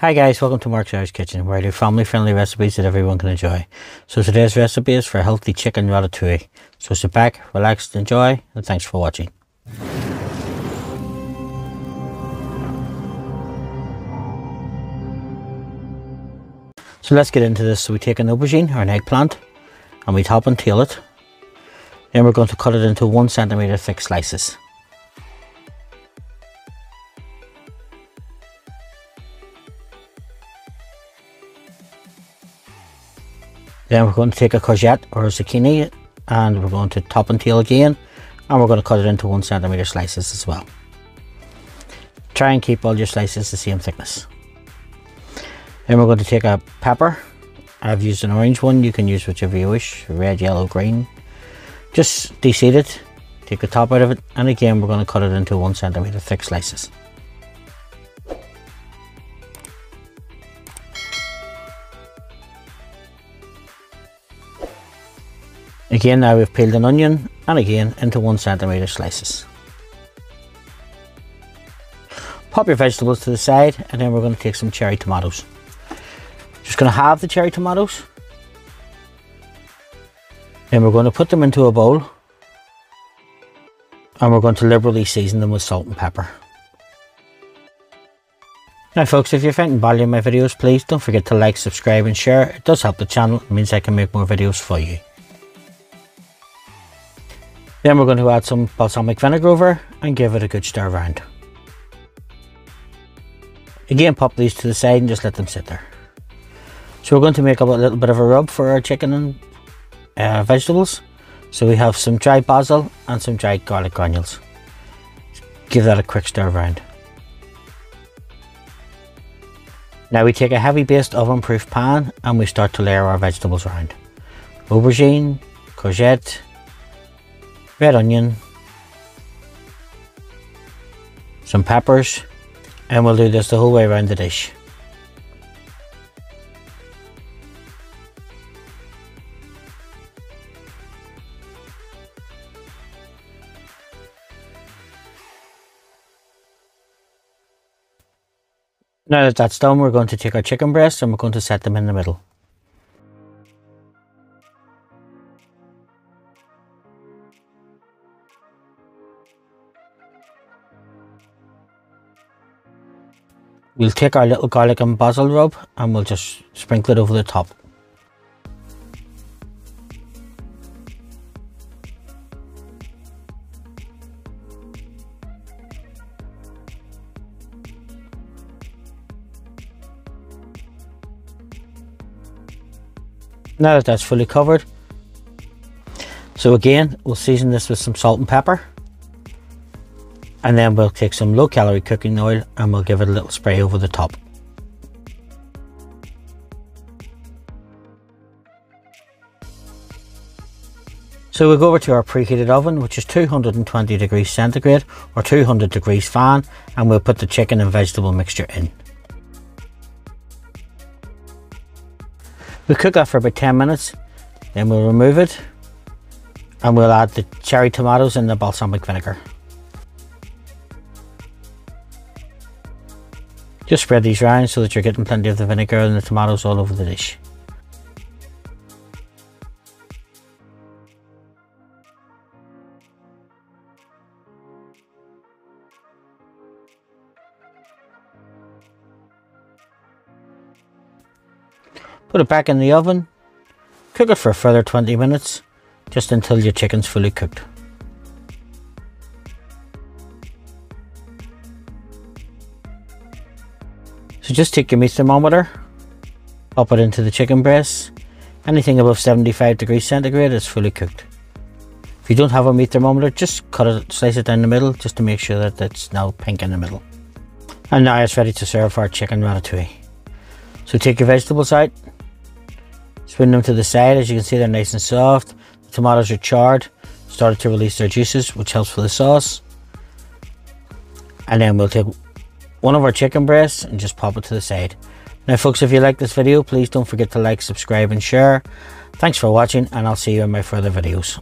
Hi guys, welcome to Mark's Irish Kitchen where I do family friendly recipes that everyone can enjoy. So today's recipe is for a healthy chicken ratatouille. So sit back, relax, enjoy and thanks for watching. So let's get into this. So we take an aubergine or an eggplant and we top and tail it. Then we're going to cut it into one centimeter thick slices. Then we're going to take a courgette or a zucchini and we're going to top and tail again and we're going to cut it into one centimeter slices as well. Try and keep all your slices the same thickness. Then we're going to take a pepper. I've used an orange one, you can use whichever you wish, red, yellow, green. Just deseed it, take the top out of it and again we're going to cut it into one centimeter thick slices. Again now we've peeled an onion and again into one centimeter slices. Pop your vegetables to the side and then we're going to take some cherry tomatoes. Just going to halve the cherry tomatoes. Then we're going to put them into a bowl and we're going to liberally season them with salt and pepper. Now folks, if you're finding value in my videos, please don't forget to like, subscribe and share. It does help the channel, it means I can make more videos for you. Then we're going to add some balsamic vinegar over and give it a good stir around. Again, pop these to the side and just let them sit there. So we're going to make up a little bit of a rub for our chicken and uh, vegetables. So we have some dried basil and some dried garlic granules. Give that a quick stir around. Now we take a heavy based oven proof pan and we start to layer our vegetables around. Aubergine, courgette, red onion, some peppers, and we'll do this the whole way around the dish. Now that that's done, we're going to take our chicken breasts and we're going to set them in the middle. We'll take our little garlic and basil rub and we'll just sprinkle it over the top. Now that that's fully covered, so again, we'll season this with some salt and pepper and then we'll take some low calorie cooking oil and we'll give it a little spray over the top. So we'll go over to our preheated oven which is 220 degrees centigrade or 200 degrees fan and we'll put the chicken and vegetable mixture in. We'll cook that for about 10 minutes then we'll remove it and we'll add the cherry tomatoes and the balsamic vinegar. Just spread these around so that you're getting plenty of the vinegar and the tomatoes all over the dish. Put it back in the oven, cook it for a further 20 minutes, just until your chicken's fully cooked. So just take your meat thermometer, pop it into the chicken breast. Anything above 75 degrees centigrade is fully cooked. If you don't have a meat thermometer, just cut it, slice it down the middle just to make sure that it's now pink in the middle. And now it's ready to serve our chicken ratatouille. So take your vegetables out, spin them to the side. As you can see, they're nice and soft. The tomatoes are charred, started to release their juices, which helps for the sauce. And then we'll take one of our chicken breasts and just pop it to the side. Now folks, if you like this video, please don't forget to like, subscribe and share. Thanks for watching and I'll see you in my further videos.